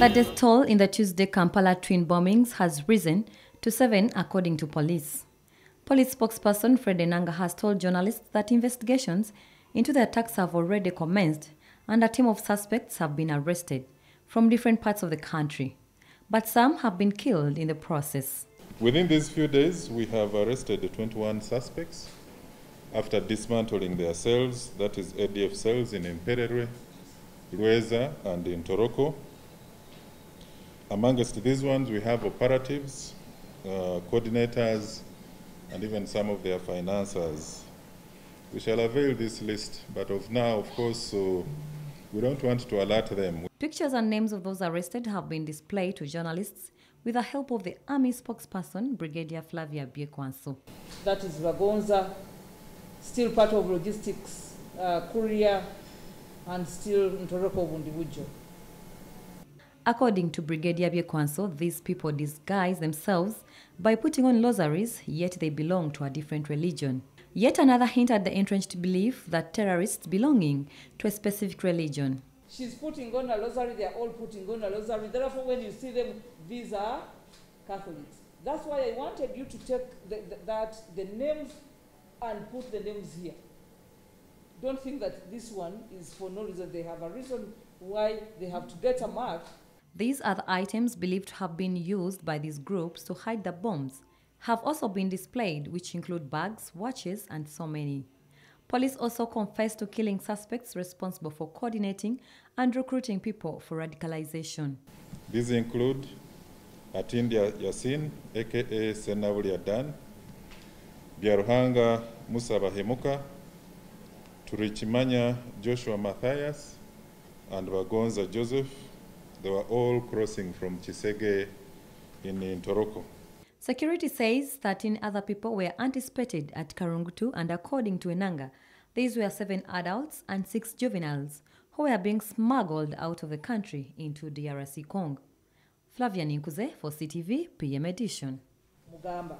The death toll in the Tuesday Kampala twin bombings has risen to seven, according to police. Police spokesperson Fred Enanga has told journalists that investigations into the attacks have already commenced and a team of suspects have been arrested from different parts of the country. But some have been killed in the process. Within these few days, we have arrested 21 suspects after dismantling their cells, that is ADF cells in Mpererwe, Lueza, and in Toroko. Amongst these ones, we have operatives, uh, coordinators, and even some of their financiers. We shall avail this list, but of now, of course, so we don't want to alert them. Pictures and names of those arrested have been displayed to journalists with the help of the Army spokesperson, Brigadier Flavia Byekwaso. That is Bagonza, still part of logistics, uh, courier, and still Ntoroko Bundibugyo. According to Brigadier Byekwaso, these people disguise themselves by putting on rosaries, yet they belong to a different religion. Yet another hint at the entrenched belief that terrorists belonging to a specific religion. She's putting on a rosary, they're all putting on a rosary. Therefore, when you see them, these are Catholics. That's why I wanted you to take the, the, that, the names, and put the names here. Don't think that this one is for no reason. They have a reason why they have to get a mark. These are the items believed to have been used by these groups to hide the bombs, have also been displayed, which include bags, watches, and so many. Police also confessed to killing suspects responsible for coordinating and recruiting people for radicalization. These include Atindia Yasin, aka Senabuli Adan, Biaruhanga Musa Bahemuka, Turichimanya Joshua Mathias, and Bagonza Joseph. They were all crossing from Chisege in, in Toroko. Security says 13 other people were anticipated at Karungutu, and according to Enanga, these were seven adults and six juveniles who were being smuggled out of the country into DRC Congo. Flavia Ninkuze for CTV PM Edition. Mugamba.